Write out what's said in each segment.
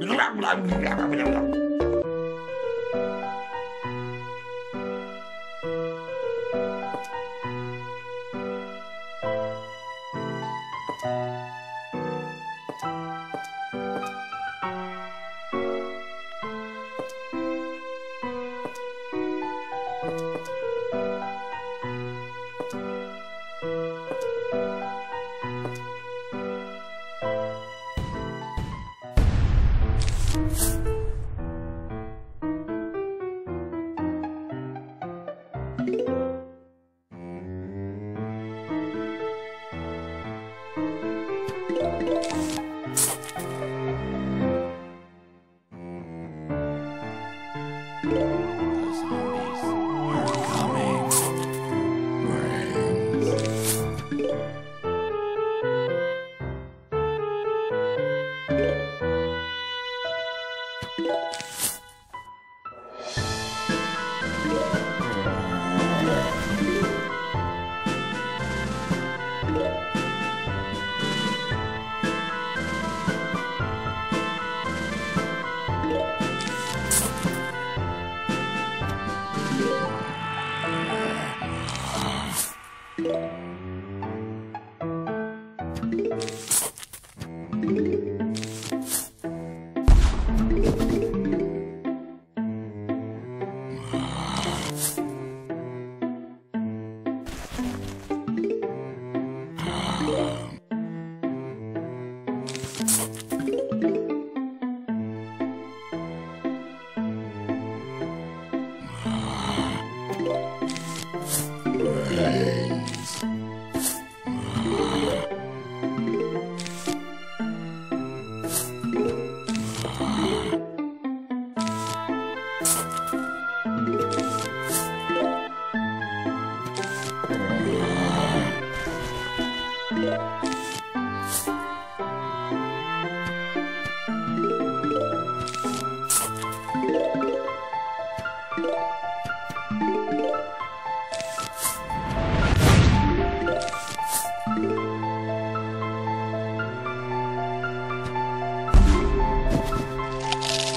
Mình nói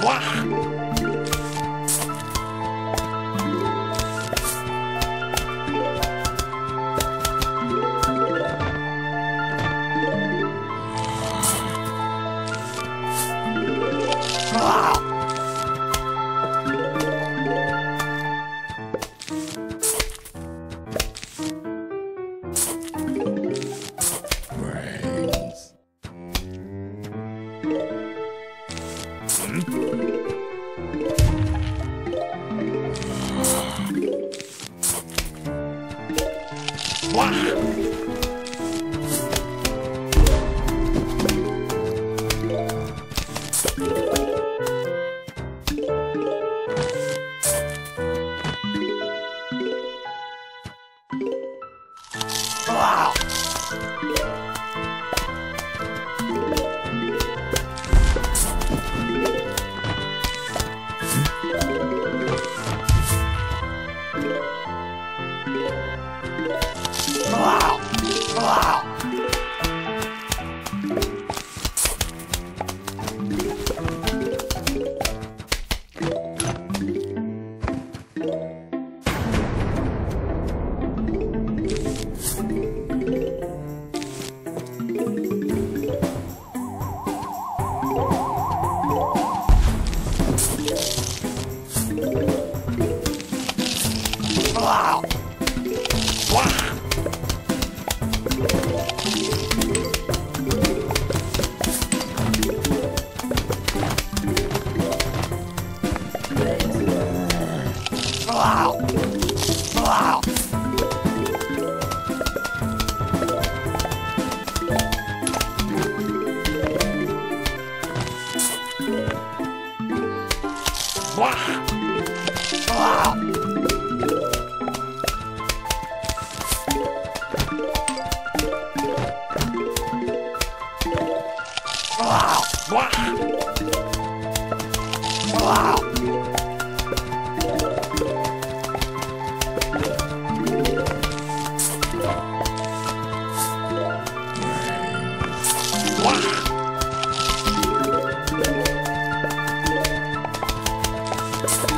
Brains. Wow. Stop.